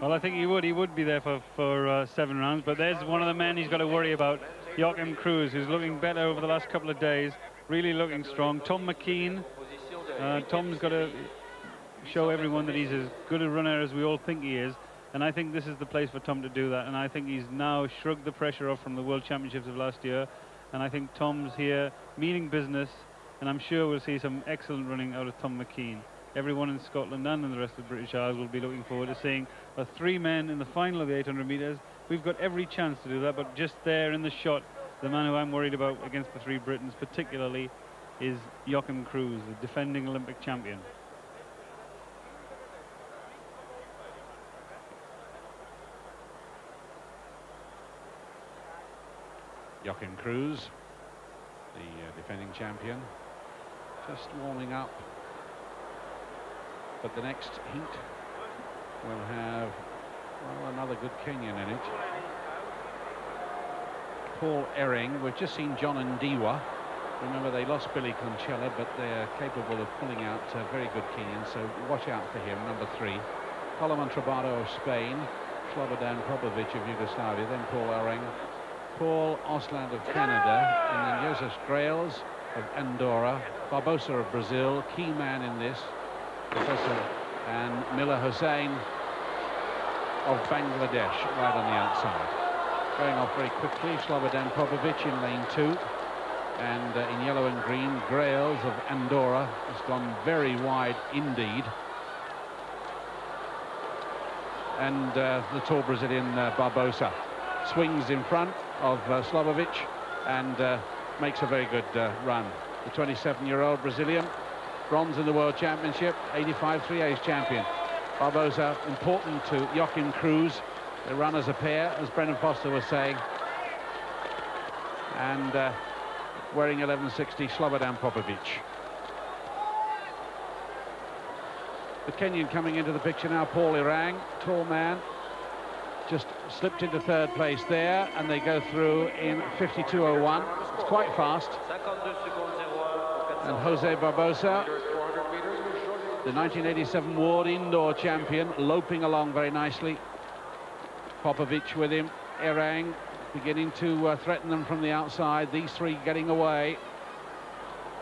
Well, I think he would. He would be there for, for uh, seven rounds. But there's one of the men he's got to worry about, Joaquim Cruz, who's looking better over the last couple of days, really looking strong. Tom McKean, uh, Tom's got to show everyone that he's as good a runner as we all think he is. And I think this is the place for Tom to do that. And I think he's now shrugged the pressure off from the World Championships of last year. And I think Tom's here meaning business. And I'm sure we'll see some excellent running out of Tom McKean everyone in Scotland and in the rest of the British Isles will be looking forward to seeing the three men in the final of the 800 metres. We've got every chance to do that, but just there in the shot, the man who I'm worried about against the three Britons particularly is Joaquim Cruz, the defending Olympic champion. Joaquim Cruz, the uh, defending champion, just warming up but the next heat will have well, another good Kenyan in it. Paul Ereng. We've just seen John Ndiwa. Remember, they lost Billy Konchellah, but they're capable of pulling out uh, very good Kenyans, so watch out for him, number three. Coloman Trabado of Spain, Slobodan Popovic of Yugoslavia, then Paul Ereng, Paul Osland of Canada, and then Joseph Graells of Andorra, Barbosa of Brazil, key man in this, Professor and Miller Hossain of Bangladesh right on the outside. Going off very quickly, Slobodan Popovic in lane two. And uh, in yellow and green, Graells of Andorra has gone very wide indeed. And uh, the tall Brazilian uh, Barbosa swings in front of uh, Slobovic and uh, makes a very good uh, run. The 27-year-old Brazilian bronze in the World Championship, 85 3A's champion. Barbosa important to Joaquim Cruz. They run as a pair, as Brendan Foster was saying. And uh, wearing 1160, Slobodan Popovic. The Kenyan coming into the picture now, Paul Ereng, tall man, just slipped into third place there, and they go through in 52.01. It's quite fast. And Jose Barbosa, the 1987 World Indoor Champion, loping along very nicely. Popovic with him, Ereng beginning to uh, threaten them from the outside. These three getting away.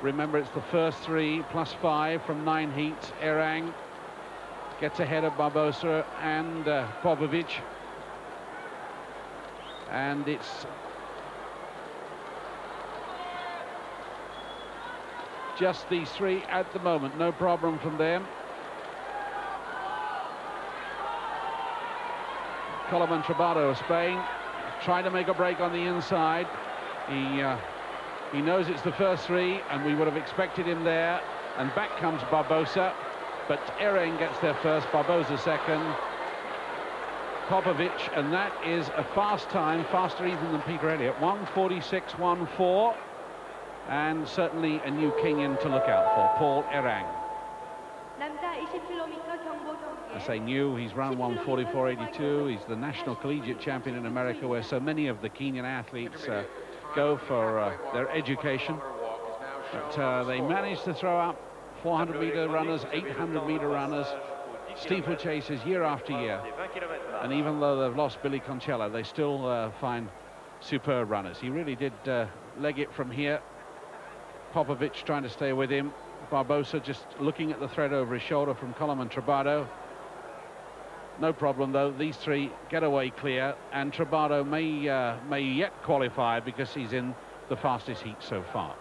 Remember, it's the first three plus five from nine heats. Ereng gets ahead of Barbosa and uh, Popovic. And it's just these three at the moment. No problem from them. Coloman Trabado of Spain trying to make a break on the inside. He uh, he knows it's the first three, and we would have expected him there. And back comes Barbosa, but Ereng gets there first, Barbosa second. Popovic, and that is a fast time, faster even than Peter Elliott, 146.14 and certainly a new Kenyan to look out for, Paul Ereng. I say new, he's run 144.82, he's the national collegiate champion in America where so many of the Kenyan athletes uh, go for uh, their education. But uh, they managed to throw up 400 meter runners, 800 meter runners, steeplechasers year after year. And even though they've lost Billy Konchellah, they still uh, find superb runners. He really did uh, leg it from here Popovic trying to stay with him. Barbosa just looking at the thread over his shoulder from Coloman Trabado. No problem, though. These three get away clear, and Trabado may, uh, may yet qualify because he's in the fastest heat so far.